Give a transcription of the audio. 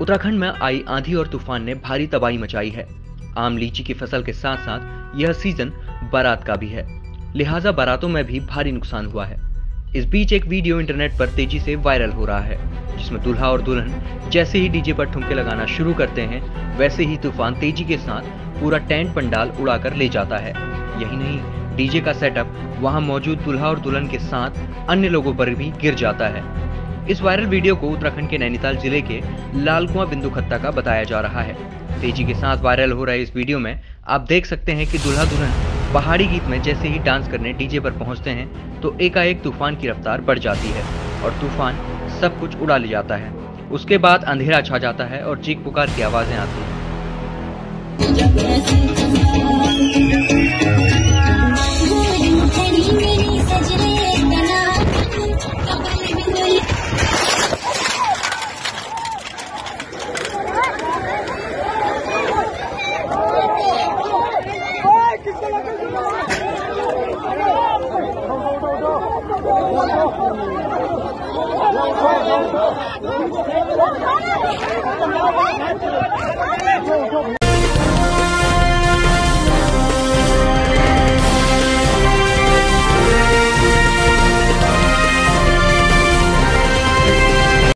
उत्तराखंड में आई आंधी और तूफ़ान ने भारी तबाही मचाई है। आम लीची की फ़सल के साथ साथ यह सीज़न बारात का भी है। लिहाजा बारातों में भी भारी नुकसान हुआ है। इस बीच एक वीडियो इंटरनेट पर तेज़ी से वायरल हो रहा है, जिसमें दूल्हा और दुल्हन जैसे ही डीजे पर ठुमके लगाना शुरू करते हैं, वैसे ही तूफ़ान तेज़ी के साथ पूरा टेंट पंडाल उड़ाकर ले जाता है। यही नहीं, डीजे का सेटअप वहाँ मौजूद दूल्हा और दुल्हन के साथ अन्य लोगों पर भी गिर जाता है। इस वायरल वीडियो को उत्तराखंड के नैनीताल ज़िले के लाल कुआँ बिंदु खत्ता का बताया जा रहा है। तेज़ी के साथ वायरल हो रहे इस वीडियो में। आप देख सकते हैं कि दुल्हा दुल्हन पहाड़ी गीत में जैसे ही डांस करने डीजे पर पहुँचते हैं तो एकाएक तूफ़ान की रफ्तार बढ़ जाती है और तूफ़ान सब कुछ उड़ा ले जाता है। उसके बाद अंधेरा छा जाता है और चीख पुकार की आवाज़ें आती हैं। Thank you.